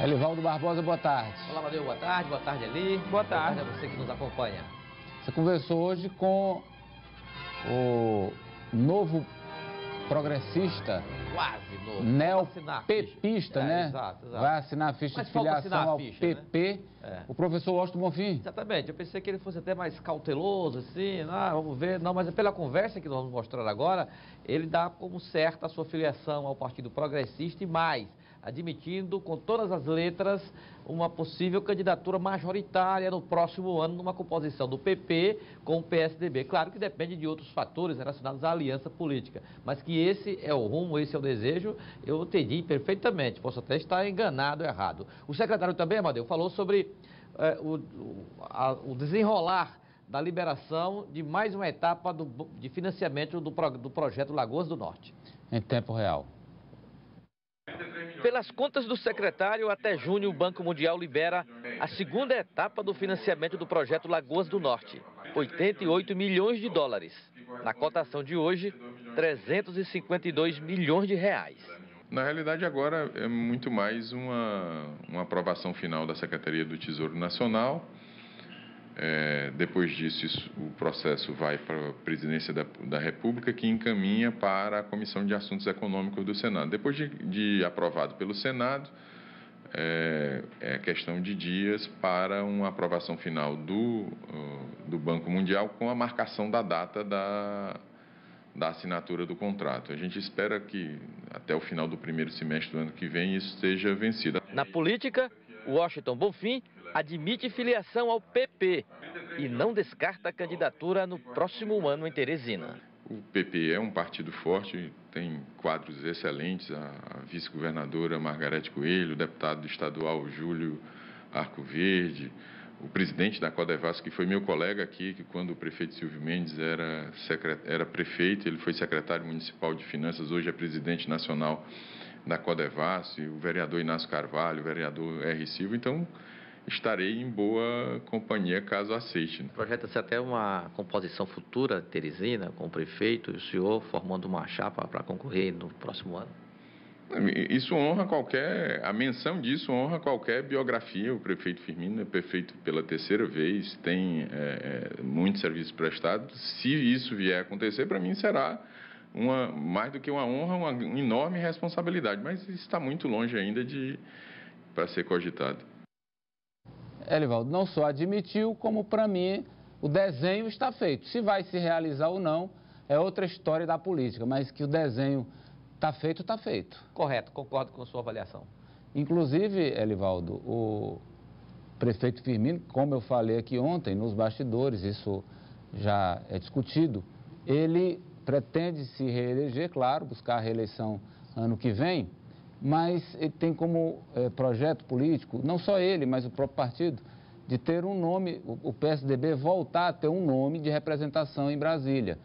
Elivaldo Barbosa, boa tarde. Olá, Madeu, boa tarde. Boa tarde, Eli. Boa tarde. Boa tarde a você que nos acompanha. Você conversou hoje com o novo progressista, Quase novo. neopepista, É, né? exato, exato. Vai assinar a ficha Mas de filiação assinar a ao ficha, né? PP, É. o professor Washington Bonfim. Exatamente, eu pensei que ele fosse até mais cauteloso, assim, ah, vamos ver. Não, mas pela conversa que nós vamos mostrar agora, ele dá como certa a sua filiação ao Partido Progressista e mais, admitindo com todas as letras uma possível candidatura majoritária no próximo ano numa composição do PP com o PSDB. Claro que depende de outros fatores relacionados à aliança política, mas que esse é o rumo, esse é o desejo, eu entendi perfeitamente. Posso até estar enganado, errado. O secretário também, Amadeu, falou sobre o, o- a- o desenrolar da liberação de mais uma etapa do, de financiamento do, pro- do projeto Lagoas do Norte. Em tempo real. Pelas contas do secretário, até junho o Banco Mundial libera a segunda etapa do financiamento do projeto Lagoas do Norte, 88 milhões de dólares. Na cotação de hoje, 352 milhões de reais. Na realidade, agora é muito mais uma, uma aprovação final da Secretaria do Tesouro Nacional. É, depois disso, isso- o processo vai para a Presidência da, da República, que encaminha para a Comissão de Assuntos Econômicos do Senado. Depois de, de aprovado pelo Senado, é, é questão de dias para uma aprovação final do, do Banco Mundial com a marcação da data da, da assinatura do contrato. A gente espera que até o final do primeiro semestre do ano que vem isso esteja vencido. Na política, Washington Bonfim admite filiação ao PP e não descarta a candidatura no próximo ano em Teresina. O PP é um partido forte, tem quadros excelentes, a vice-governadora Margarete Coelho, o deputado estadual Júlio Arco Verde, o presidente da Codevas, que foi meu colega aqui, que quando o prefeito Silvio Mendes era, secre- era prefeito, ele foi secretário municipal de finanças, hoje é presidente nacional da Codevas, o vereador Inácio Carvalho, o vereador R. Silva, então estarei em boa companhia caso aceite. né? Projeta-se até uma composição futura, Teresina, com o prefeito e o senhor formando uma chapa para concorrer no próximo ano. Isso honra qualquer, a menção disso honra qualquer biografia. O prefeito Firmino é prefeito pela terceira vez, tem é, é, muitos serviços prestados. Se isso vier a acontecer, para mim será uma, mais do que uma honra, uma enorme responsabilidade. Mas está muito longe ainda de para ser cogitado. Elivaldo não só admitiu, como para mim o desenho está feito. Se vai se realizar ou não, é outra história da política, mas que o desenho está feito, está feito. Correto, concordo com a sua avaliação. Inclusive, Elivaldo, o prefeito Firmino, como eu falei aqui ontem nos bastidores, isso já é discutido, ele pretende se reeleger, claro, buscar a reeleição ano que vem, mas ele tem como eh, projeto político, não só ele, mas o próprio partido, de ter um nome, o, PSDB voltar a ter um nome de representação em Brasília.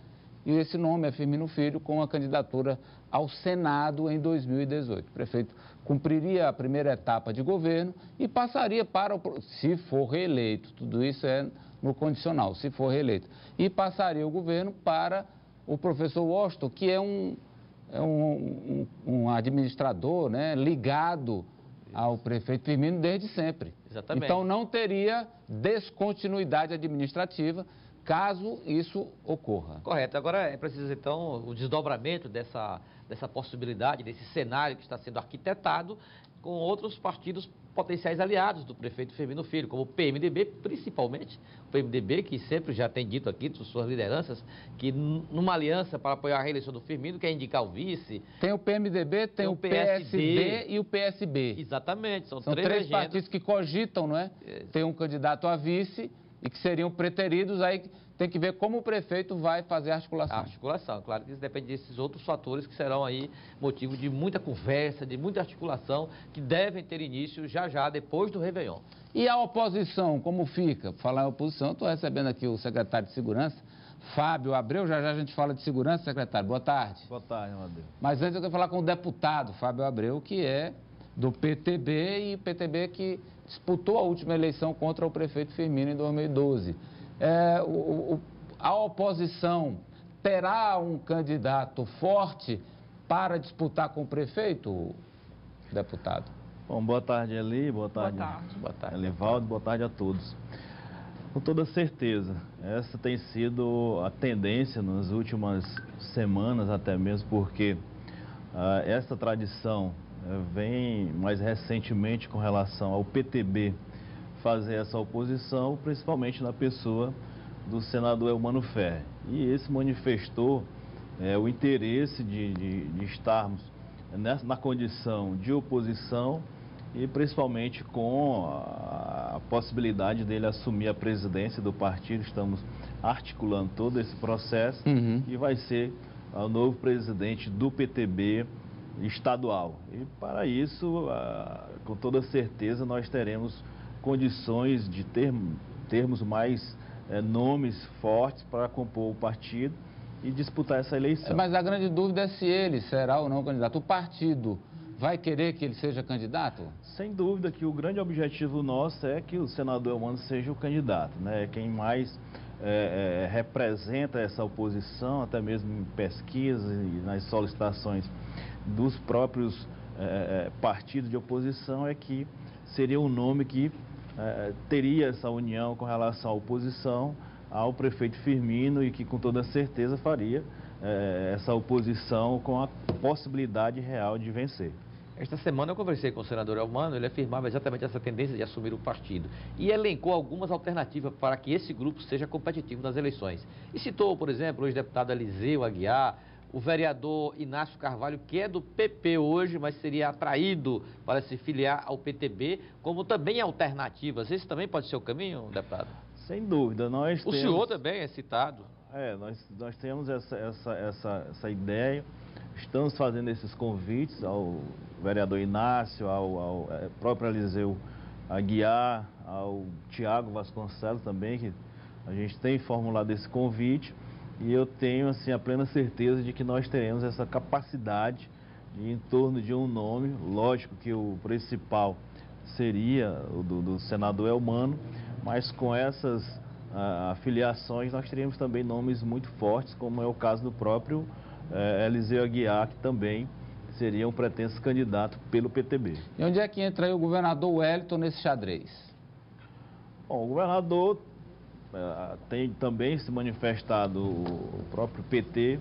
E esse nome é Firmino Filho com a candidatura ao Senado em 2018. O prefeito cumpriria a primeira etapa de governo e passaria para, o, se for reeleito, tudo isso é no condicional, se for reeleito, e passaria o governo para o professor Washington, que é um, é um, um- um administrador né, ligado ao prefeito Firmino desde sempre. Exatamente. Então não teria descontinuidade administrativa caso isso ocorra. Correto. Agora é preciso, então, o desdobramento dessa, dessa possibilidade, desse cenário que está sendo arquitetado com outros partidos potenciais aliados do prefeito Firmino Filho, como o PMDB, principalmente. O PMDB, que sempre já tem dito aqui, de suas lideranças, que numa aliança para apoiar a reeleição do Firmino, quer indicar o vice. Tem o PMDB, tem, Tem o PSD, PSD e o PSB. Exatamente, são, São três, três partidos que cogitam, não é? Isso. Ter um candidato a vice e que seriam preteridos, aí tem que ver como o prefeito vai fazer a articulação. A articulação, claro que isso depende desses outros fatores que serão aí motivo de muita conversa, de muita articulação, que devem ter início já já, depois do Réveillon. E a oposição, como fica? Falar em oposição, estou recebendo aqui o secretário de Segurança, Fábio Abreu. Já já a gente fala de segurança, secretário. Boa tarde. Boa tarde, Amadeu. Mas antes eu quero falar com o deputado Fábio Abreu, que é do PTB e PTB que disputou a última eleição contra o prefeito Firmino em 2012. É, o- o- a oposição terá um candidato forte para disputar com o prefeito, deputado? Bom, boa tarde, Eli. Boa tarde. Boa tarde. Boa tarde. Elivaldo, boa tarde a todos. Com toda certeza, essa tem sido a tendência nas últimas semanas, até mesmo porque uh, essa tradição uh, vem mais recentemente com relação ao PTB fazer essa oposição, principalmente na pessoa do senador Elmano Ferre. E esse manifestou uh, o interesse de, de, de estarmos nessa, na condição de oposição e principalmente com a, a possibilidade dele assumir a presidência do partido. Estamos articulando todo esse processo uhum. e vai ser o novo presidente do PTB estadual. E para isso, com toda certeza, nós teremos condições de ter, termos mais é, nomes fortes para compor o partido e disputar essa eleição. Mas a grande dúvida é se ele será ou não candidato. O partido vai querer que ele seja candidato? Sem dúvida que o grande objetivo nosso é que o senador Elmano seja o candidato, né? Quem mais é, é, representa essa oposição, até mesmo em pesquisas e nas solicitações dos próprios é, é partidos de oposição, é que seria um nome que é, teria essa união com relação à oposição ao prefeito Firmino e que com toda certeza faria é, essa oposição com a possibilidade real de vencer. Esta semana eu conversei com o senador Elmano, ele afirmava exatamente essa tendência de assumir o partido e elencou algumas alternativas para que esse grupo seja competitivo nas eleições. E citou, por exemplo, o ex-deputado Eliseu Aguiar, o vereador Inácio Carvalho, que é do PP hoje, mas seria atraído para se filiar ao PTB, como também alternativas. Esse também pode ser o caminho, deputado? Sem dúvida. Nós o temos... senhor também é citado. É, nós, nós temos essa, essa, essa, essa ideia. Estamos fazendo esses convites ao vereador Inácio, ao, ao é, próprio Eliseu Aguiar, ao Tiago Vasconcelos também, que a gente tem formulado esse convite e eu tenho assim a plena certeza de que nós teremos essa capacidade de, em torno de um nome, lógico que o principal seria o do, do senador Elmano, mas com essas a, afiliações nós teríamos também nomes muito fortes, como é o caso do próprio é, Eliseu Aguiar, que também seria um pretenso candidato pelo PTB. E onde é que entra aí o governador Wellington nesse xadrez? Bom, o governador tem também se manifestado o próprio PT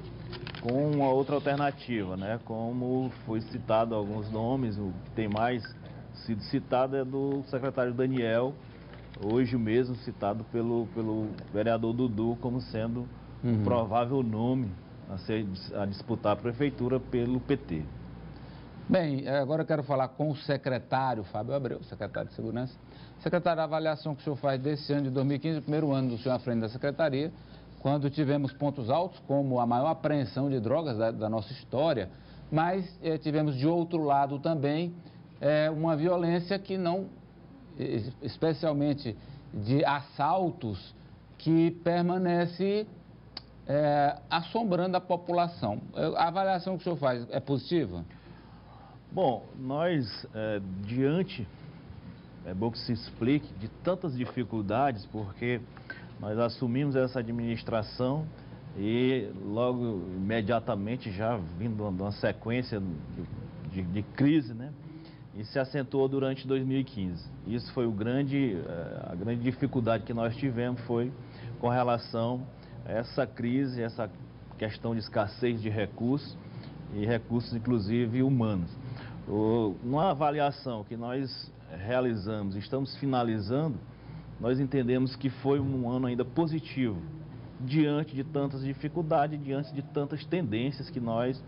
com uma outra alternativa, né? Como foi citado alguns nomes, o que tem mais sido citado é do secretário Daniel, hoje mesmo citado pelo, pelo vereador Dudu como sendo uhum. um provável nome a, ser, a disputar a prefeitura pelo PT. Bem, agora eu quero falar com o secretário Fábio Abreu, secretário de Segurança. Secretário, a avaliação que o senhor faz desse ano de 2015, o primeiro ano do senhor à frente da Secretaria, quando tivemos pontos altos, como a maior apreensão de drogas da, da nossa história, mas é, tivemos de outro lado também é, uma violência que não, especialmente de assaltos, que permanece é, assombrando a população. A avaliação que o senhor faz é positiva? Bom, nós, é, diante, é bom que se explique, de tantas dificuldades, porque nós assumimos essa administração e logo, imediatamente, já vindo uma sequência de, de, de crise, né? E se acentuou durante 2015. Isso foi o grande, é, a grande dificuldade que nós tivemos foi com relação a essa crise, essa questão de escassez de recursos e recursos, inclusive, humanos. Uma avaliação que nós realizamos, estamos finalizando, nós entendemos que foi um ano ainda positivo, diante de tantas dificuldades, diante de tantas tendências que nós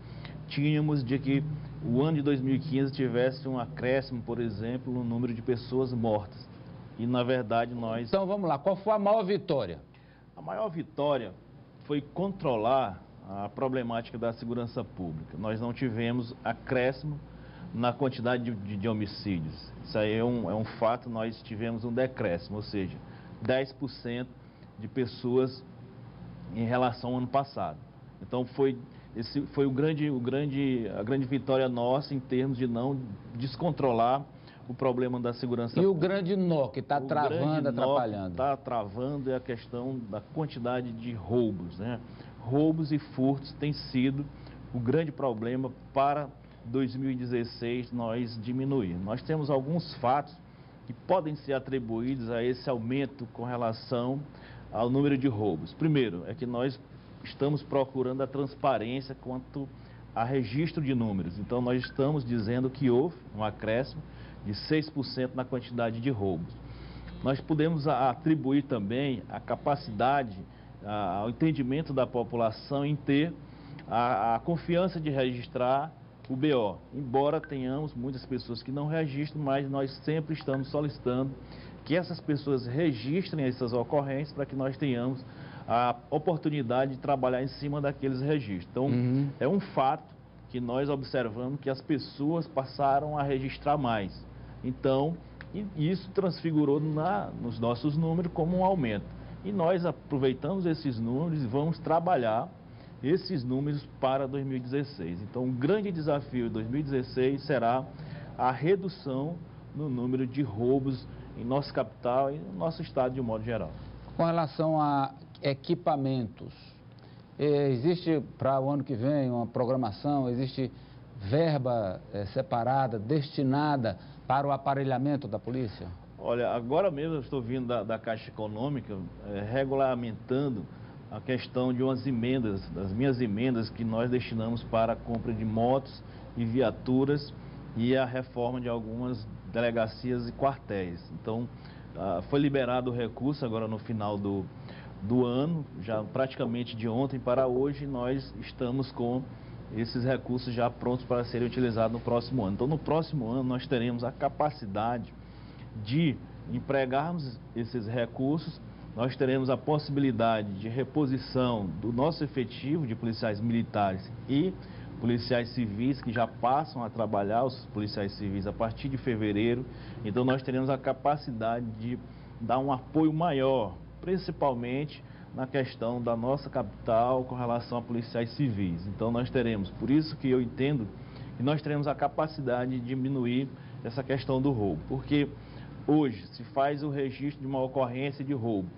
tínhamos de que o ano de 2015 tivesse um acréscimo, por exemplo, no número de pessoas mortas. E, na verdade, nós... Então, vamos lá. Qual foi a maior vitória? A maior vitória foi controlar a problemática da segurança pública. Nós não tivemos acréscimo na quantidade de, de, de homicídios. Isso aí é um, é um fato, nós tivemos um decréscimo, ou seja, 10% de pessoas em relação ao ano passado. Então foi esse foi o grande, o grande, a grande vitória nossa em termos de não descontrolar o problema da segurança. E o grande nó que está travando, atrapalhando? Está travando é a questão da quantidade de roubos. Né? Roubos e furtos têm sido o grande problema para 2016 nós diminuir. Nós temos alguns fatos que podem ser atribuídos a esse aumento com relação ao número de roubos. Primeiro, é que nós estamos procurando a transparência quanto a registro de números. Então, nós estamos dizendo que houve um acréscimo de 6% na quantidade de roubos. Nós podemos atribuir também a capacidade, ao entendimento da população em ter a, a confiança de registrar o BO. Embora tenhamos muitas pessoas que não registram, mas nós sempre estamos solicitando que essas pessoas registrem essas ocorrências para que nós tenhamos a oportunidade de trabalhar em cima daqueles registros. Então, uhum. é um fato que nós observamos que as pessoas passaram a registrar mais. Então, isso transfigurou na, nos nossos números como um aumento. E nós aproveitamos esses números e vamos trabalhar esses números para 2016. Então, um grande desafio em 2016 será a redução no número de roubos em nossa capital e no nosso estado de um modo geral. Com relação a equipamentos, é, existe para o ano que vem uma programação, existe verba é, separada, destinada para o aparelhamento da polícia? Olha, agora mesmo eu estou vindo da, da Caixa Econômica é, regulamentando a questão de umas emendas, das minhas emendas que nós destinamos para a compra de motos e viaturas e a reforma de algumas delegacias e quartéis. Então, ah, foi liberado o recurso agora no final do, do ano, já praticamente de ontem para hoje, nós estamos com esses recursos já prontos para serem utilizados no próximo ano. Então, no próximo ano, nós teremos a capacidade de empregarmos esses recursos nós teremos a possibilidade de reposição do nosso efetivo de policiais militares e policiais civis que já passam a trabalhar, os policiais civis, a partir de fevereiro. Então, nós teremos a capacidade de dar um apoio maior, principalmente na questão da nossa capital com relação a policiais civis. Então, nós teremos, por isso que eu entendo que nós teremos a capacidade de diminuir essa questão do roubo, porque hoje se faz o registro de uma ocorrência de roubo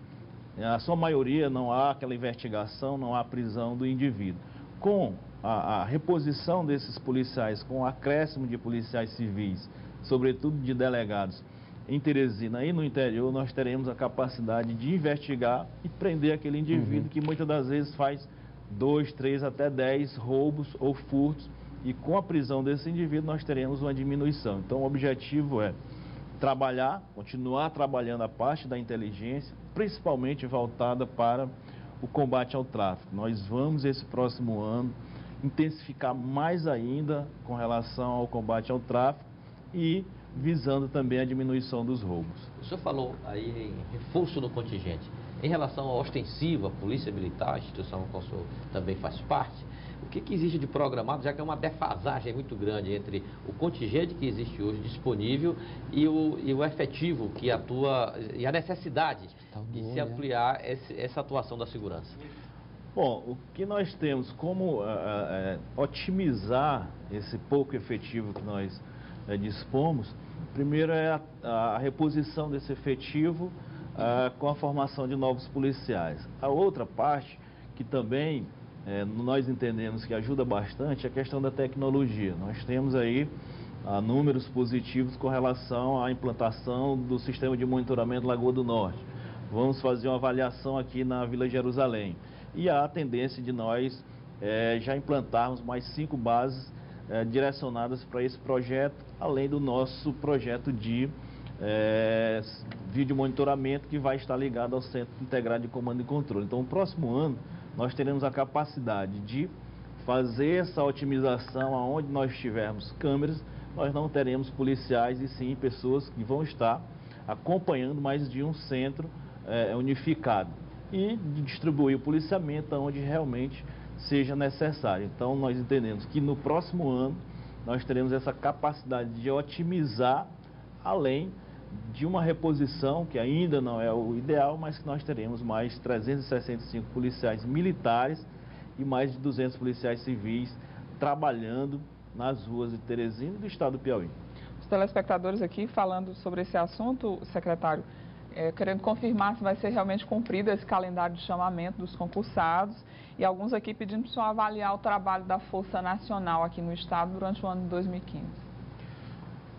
a sua maioria não há aquela investigação, não há prisão do indivíduo. Com a, a reposição desses policiais, com o acréscimo de policiais civis, sobretudo de delegados, em Teresina e no interior, nós teremos a capacidade de investigar e prender aquele indivíduo uhum. que muitas das vezes faz dois, três até dez roubos ou furtos. E com a prisão desse indivíduo, nós teremos uma diminuição. Então, o objetivo é trabalhar, continuar trabalhando a parte da inteligência, principalmente voltada para o combate ao tráfico. Nós vamos, esse próximo ano, intensificar mais ainda com relação ao combate ao tráfico e visando também a diminuição dos roubos. O senhor falou aí em reforço no contingente. Em relação à ostensiva, Polícia Militar, a instituição com o senhor também faz parte, o que, que existe de programado, já que é uma defasagem muito grande entre o contingente que existe hoje disponível e o, e o efetivo que atua, e a necessidade de se ampliar esse, essa atuação da segurança? Bom, o que nós temos como uh, uh, otimizar esse pouco efetivo que nós uh, dispomos, primeiro é a, a, reposição desse efetivo com a formação de novos policiais. A outra parte, que também é, nós entendemos que ajuda bastante a questão da tecnologia. Nós temos aí ah, números positivos com relação à implantação do sistema de monitoramento Lagoa do Norte. Vamos fazer uma avaliação aqui na Vila Jerusalém. E há a tendência de nós é, já implantarmos mais cinco bases é, direcionadas para esse projeto, além do nosso projeto de é, vídeo monitoramento que vai estar ligado ao Centro Integrado de Comando e Controle. Então, no próximo ano, nós teremos a capacidade de fazer essa otimização aonde nós tivermos câmeras, nós não teremos policiais e sim pessoas que vão estar acompanhando mais de um centro é, unificado e distribuir o policiamento onde realmente seja necessário. Então nós entendemos que no próximo ano nós teremos essa capacidade de otimizar além de uma reposição, que ainda não é o ideal, mas que nós teremos mais 365 policiais militares e mais de 200 policiais civis trabalhando nas ruas de Teresina e do estado do Piauí. Os telespectadores aqui falando sobre esse assunto, secretário, é, querendo confirmar se vai ser realmente cumprido esse calendário de chamamento dos concursados e alguns aqui pedindo para o senhor avaliar o trabalho da Força Nacional aqui no Estado durante o ano de 2015.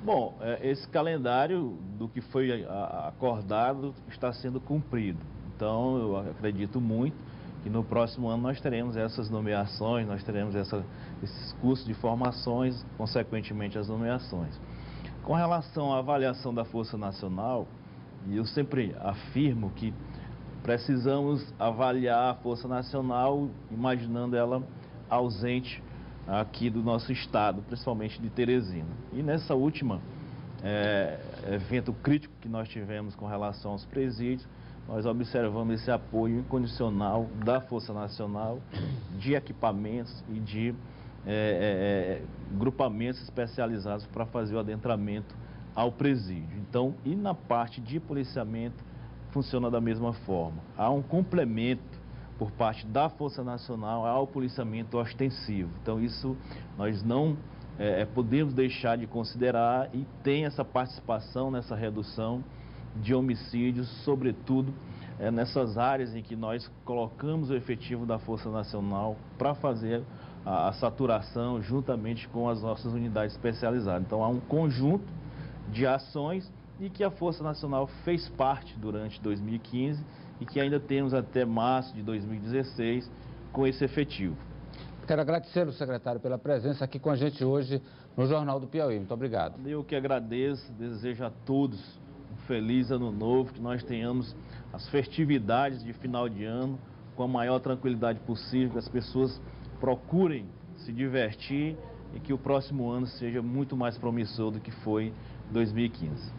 Bom, é, esse calendário do que foi acordado está sendo cumprido. Então, eu acredito muito que no próximo ano nós teremos essas nomeações, nós teremos essa, esses cursos de formações, consequentemente as nomeações. Com relação à avaliação da Força Nacional, eu sempre afirmo que precisamos avaliar a Força Nacional imaginando ela ausente aqui do nosso estado, principalmente de Teresina. E nessa última é, evento crítico que nós tivemos com relação aos presídios, nós observamos esse apoio incondicional da Força Nacional, de equipamentos e de é, é, é grupamentos especializados para fazer o adentramento ao presídio. Então, e na parte de policiamento, funciona da mesma forma. Há um complemento por parte da Força Nacional ao policiamento ostensivo. Então, isso nós não é, é, podemos deixar de considerar e tem essa participação nessa redução de homicídios, sobretudo é, nessas áreas em que nós colocamos o efetivo da Força Nacional para fazer a, a saturação juntamente com as nossas unidades especializadas. Então, há um conjunto de ações e que a Força Nacional fez parte durante 2015 e que ainda temos até março de 2016 com esse efetivo. Quero agradecer o secretário pela presença aqui com a gente hoje no Jornal do Piauí. Muito obrigado. Eu que agradeço, desejo a todos um feliz ano novo, que nós tenhamos as festividades de final de ano com a maior tranquilidade possível, que as pessoas procurem se divertir e que o próximo ano seja muito mais promissor do que foi 2015.